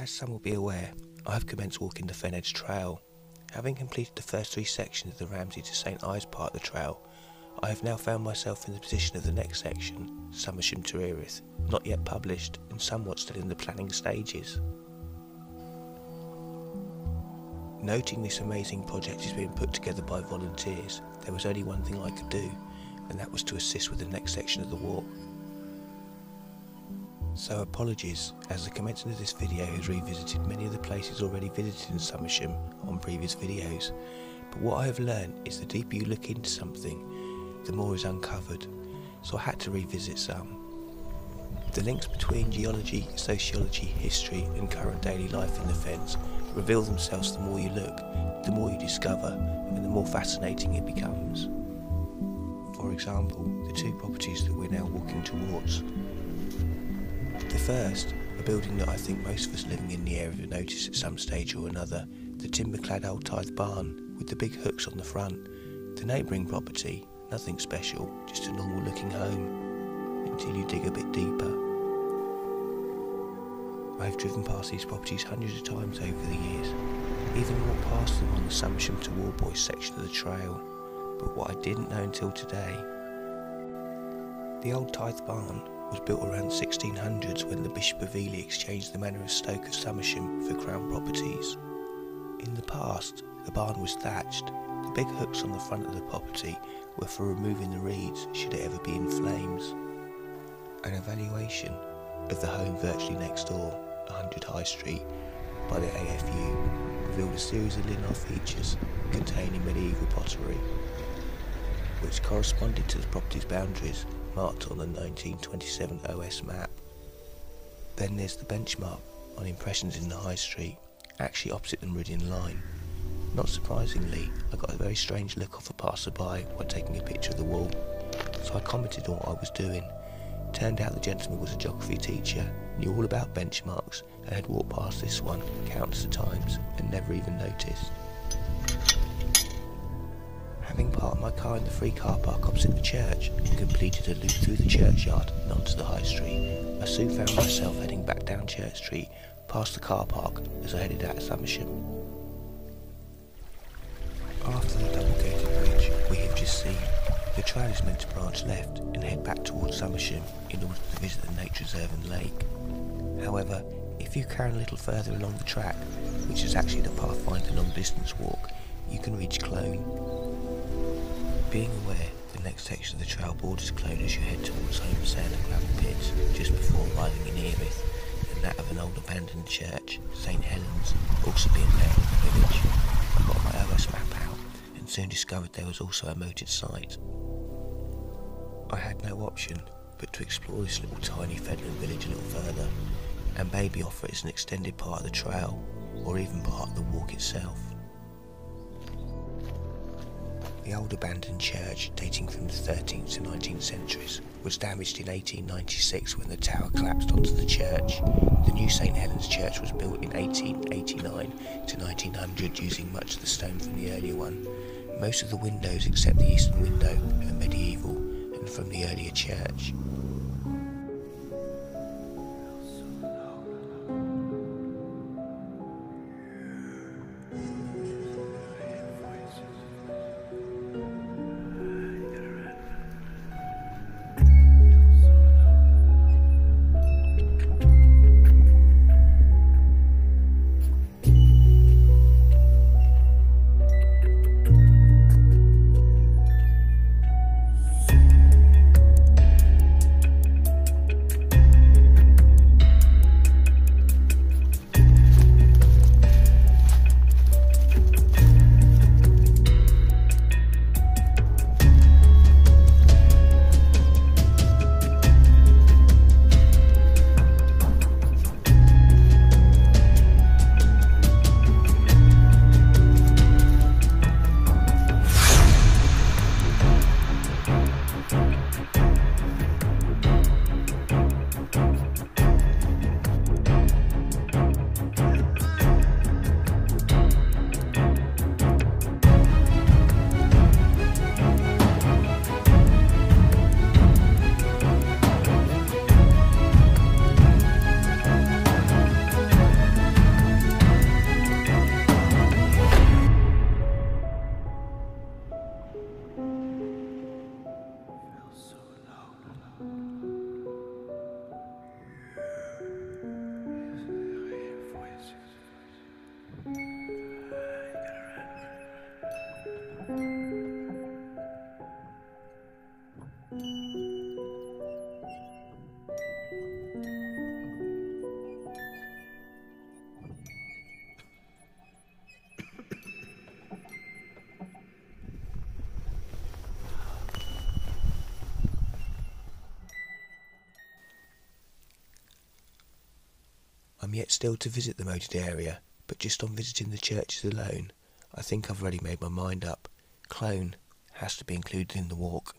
As some will be aware, I have commenced walking the Fen Edge Trail. Having completed the first three sections of the Ramsey to St Ives part of the trail, I have now found myself in the position of the next section, Somersham to Earith, not yet published and somewhat still in the planning stages. Noting this amazing project is being put together by volunteers, there was only one thing I could do, and that was to assist with the next section of the walk. So apologies, as the commencement of this video has revisited many of the places already visited in Somersham on previous videos, but what I have learned is the deeper you look into something, the more is uncovered, so I had to revisit some. The links between geology, sociology, history and current daily life in the Fens reveal themselves the more you look, the more you discover and the more fascinating it becomes. For example, the two properties that we're now walking towards. First, a building that I think most of us living in the area have noticed at some stage or another, the timber-clad old tithe barn with the big hooks on the front. The neighbouring property, nothing special, just a normal looking home, until you dig a bit deeper. I've driven past these properties hundreds of times over the years, even walked past them on the Somersham to Warboys section of the trail, but what I didn't know until today, the old tithe barn was built around 1600s when the Bishop of Ely exchanged the manor of Soke of Somersham for crown properties. In the past, the barn was thatched. The big hooks on the front of the property were for removing the reeds should it ever be in flames. An evaluation of the home virtually next door, 100 High Street, by the AFU revealed a series of linear features containing medieval pottery, which corresponded to the property's boundaries marked on the 1927 OS map. Then there's the benchmark on impressions in the High Street, actually opposite the Meridian line. Not surprisingly, I got a very strange look off a passerby while taking a picture of the wall, so I commented on what I was doing. Turned out the gentleman was a geography teacher, knew all about benchmarks, and had walked past this one countless times and never even noticed. Having parked my car in the free car park opposite the church and completed a loop through the churchyard and onto the high street, I soon found myself heading back down Church Street past the car park as I headed out of Somersham. After the double gated bridge we have just seen, the trail is meant to branch left and head back towards Somersham in order to visit the nature reserve and lake. However, if you carry a little further along the track, which is actually the Pathfinder long distance walk, you can reach Colne. Being aware the next section of the trail borders Colne as you head towards home sand and gravel pits just before arriving in Earith, and that of an old abandoned church, St Helens, also being there in the village. I got my OS map out and soon discovered there was also a moated site. I had no option but to explore this little tiny Fenland village a little further and maybe offer it as an extended part of the trail or even part of the walk itself. The old abandoned church, dating from the 13th to 19th centuries, was damaged in 1896 when the tower collapsed onto the church. The new St Helens Church was built in 1889 to 1900 using much of the stone from the earlier one. Most of the windows except the eastern window are medieval and from the earlier church. Yet still to visit the moated area, but just on visiting the churches alone, I think I've already made my mind up. Colne has to be included in the walk.